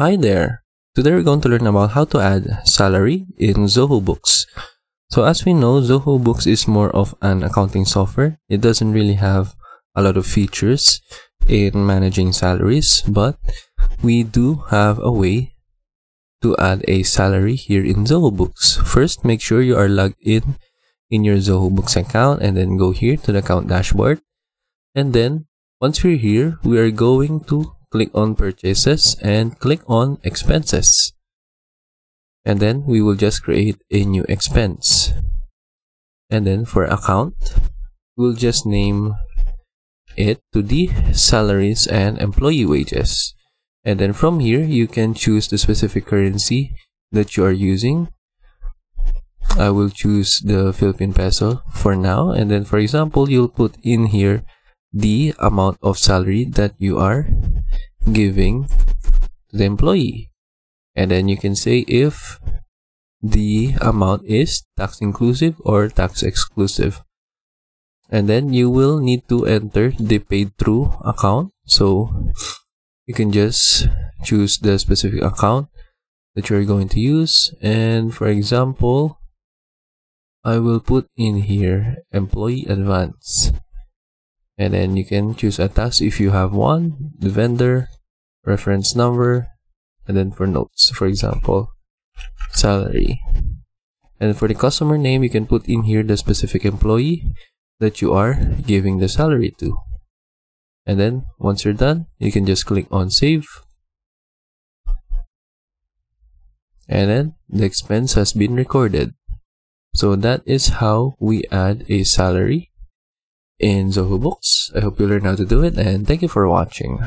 Hi there! Today we're going to learn about how to add salary in Zoho Books. So as we know, Zoho Books is more of an accounting software. It doesn't really have a lot of features in managing salaries, but we do have a way to add a salary here in Zoho Books. First, make sure you are logged in in your Zoho Books account and then go here to the account dashboard. And then once we're here, we are going to click on purchases and click on expenses. And then we will just create a new expense. And then for account we'll just name it to the salaries and employee wages. And then from here you can choose the specific currency that you are using. I will choose the Philippine peso for now. And then for example you'll put in here the amount of salary that you are giving to the employee. And then you can say if the amount is tax inclusive or tax exclusive. And then you will need to enter the paid through account. So you can just choose the specific account that you're going to use. And for example I will put in here employee advance and then you can choose a task if you have one the vendor reference number and then for notes for example salary. And for the customer name you can put in here the specific employee that you are giving the salary to. And then once you're done you can just click on save. And then the expense has been recorded. So that is how we add a salary in Zoho Books. I hope you learn how to do it and thank you for watching.